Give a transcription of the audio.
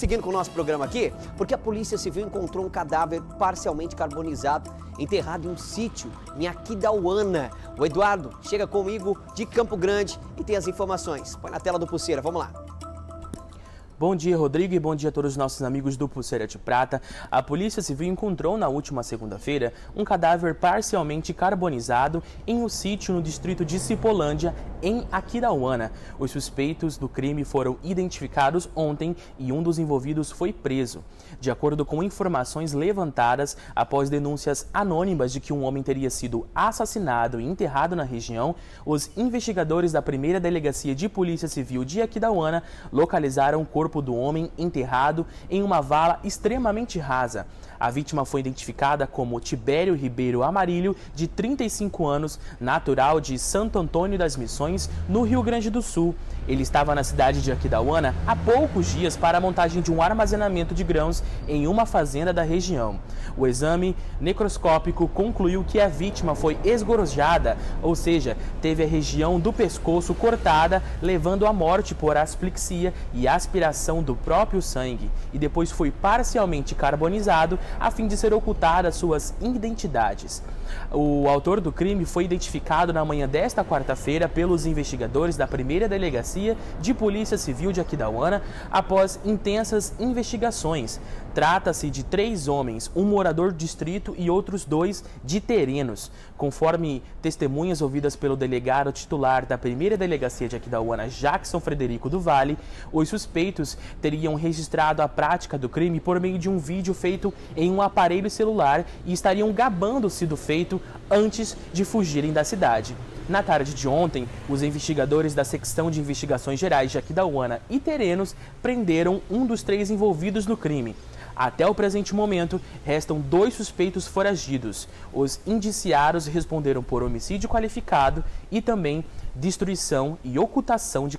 Seguindo com o nosso programa aqui, porque a Polícia Civil encontrou um cadáver parcialmente carbonizado enterrado em um sítio em Aquidauana. O Eduardo chega comigo de Campo Grande e tem as informações. Põe na tela do Pulseira, vamos lá. Bom dia, Rodrigo, e bom dia a todos os nossos amigos do Pulseira de Prata. A Polícia Civil encontrou na última segunda-feira um cadáver parcialmente carbonizado em um sítio no distrito de Cipolândia, em Aquidauana. Os suspeitos do crime foram identificados ontem e um dos envolvidos foi preso. De acordo com informações levantadas após denúncias anônimas de que um homem teria sido assassinado e enterrado na região, os investigadores da primeira delegacia de Polícia Civil de Aquidauana localizaram o corpo corpo do homem enterrado em uma vala extremamente rasa. A vítima foi identificada como Tibério Ribeiro Amarilho, de 35 anos, natural de Santo Antônio das Missões, no Rio Grande do Sul. Ele estava na cidade de Aquidauana há poucos dias para a montagem de um armazenamento de grãos em uma fazenda da região. O exame necroscópico concluiu que a vítima foi esgorjada, ou seja, teve a região do pescoço cortada, levando à morte por asfixia e aspiração do próprio sangue, e depois foi parcialmente carbonizado a fim de ser ocultadas suas identidades. O autor do crime foi identificado na manhã desta quarta-feira pelos investigadores da primeira delegacia de Polícia Civil de Aquidauana após intensas investigações. Trata-se de três homens, um morador do distrito e outros dois de terenos. Conforme testemunhas ouvidas pelo delegado titular da primeira delegacia de Aquidauana, Jackson Frederico do Vale, os suspeitos teriam registrado a prática do crime por meio de um vídeo feito em um aparelho celular e estariam gabando-se do feito antes de fugirem da cidade. Na tarde de ontem, os investigadores da secção de investigações gerais de Aquidauana e Terenos prenderam um dos três envolvidos no crime. Até o presente momento, restam dois suspeitos foragidos. Os indiciados responderam por homicídio qualificado e também destruição e ocultação de